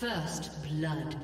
First blood.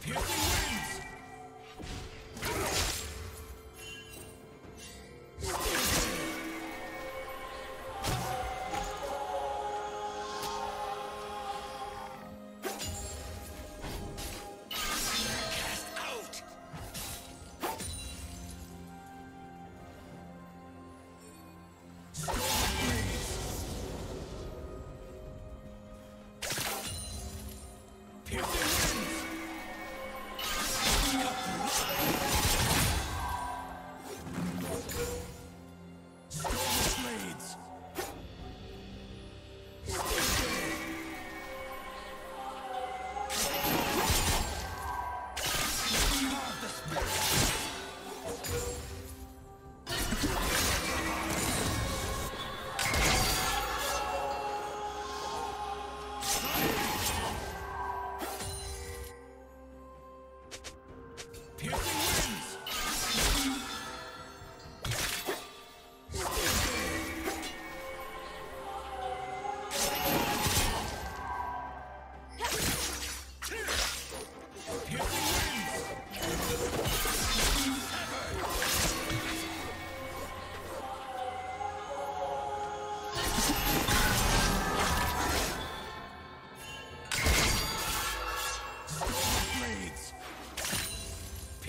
Piercing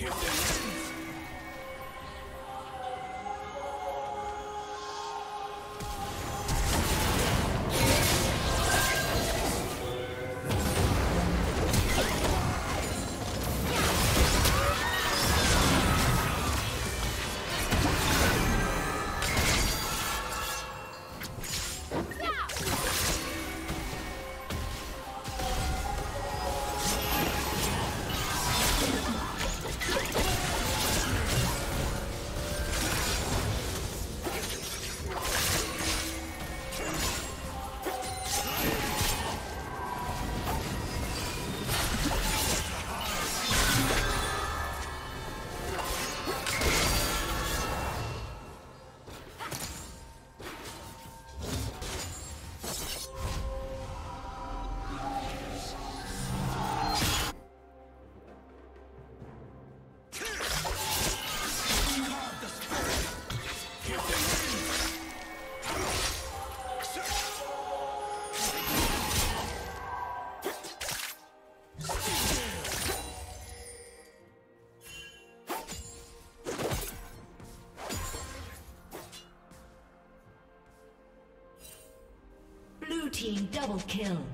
you. Team double kill.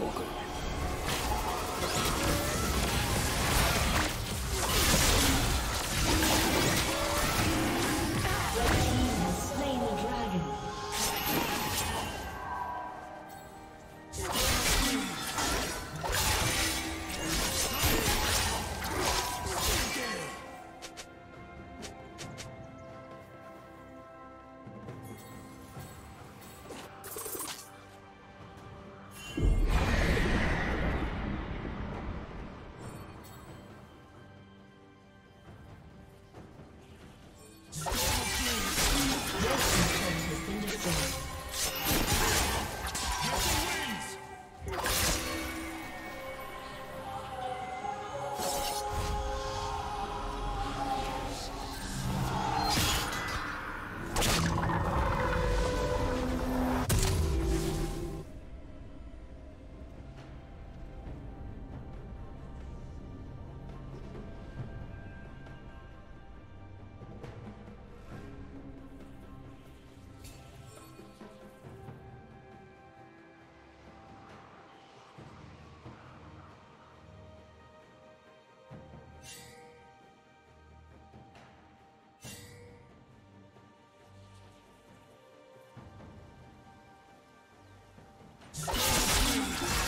Walker. Yeah.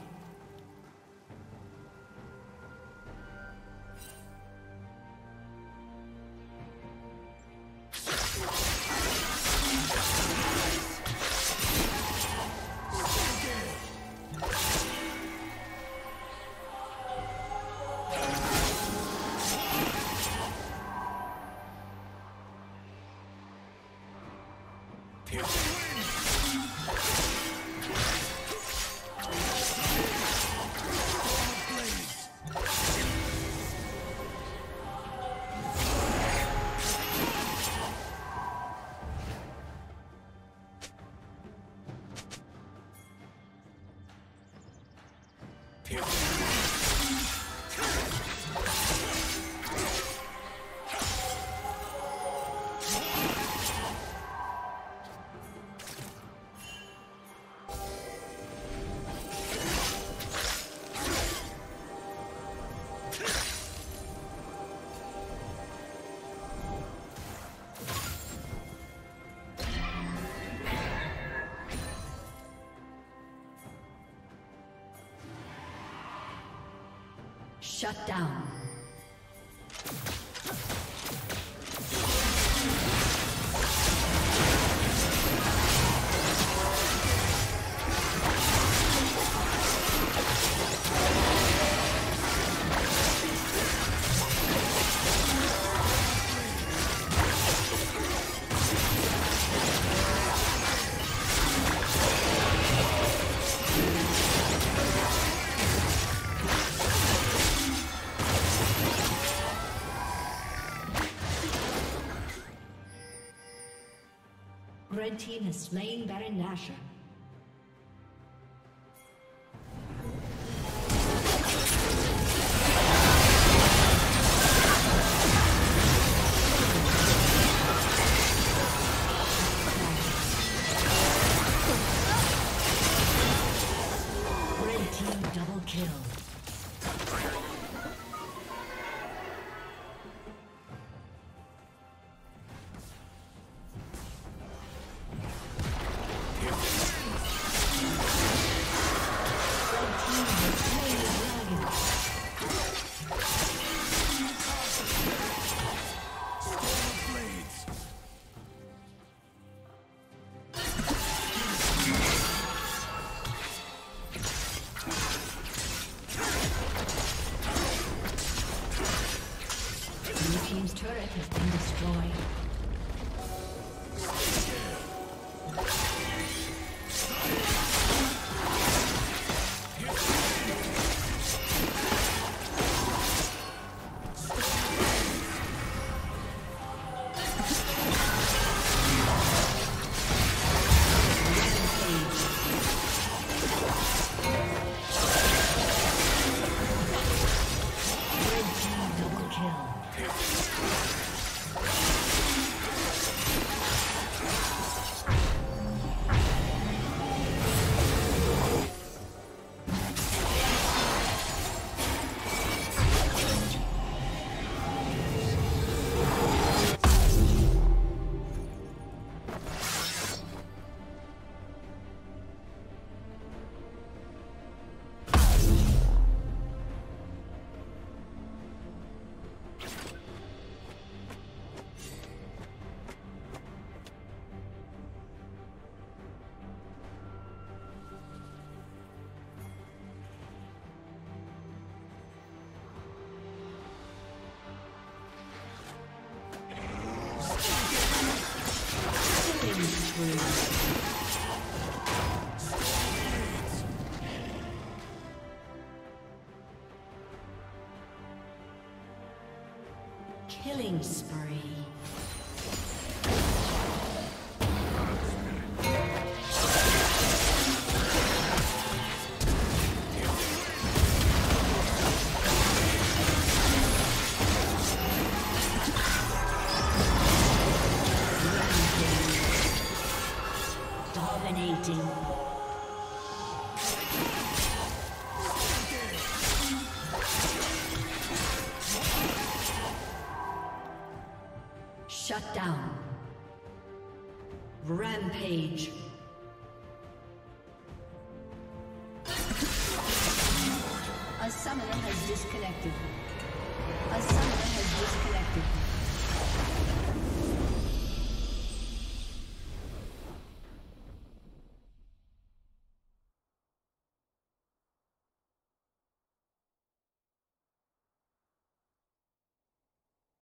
here. Shut down. team has slain Baron Nashor. Red team double kill.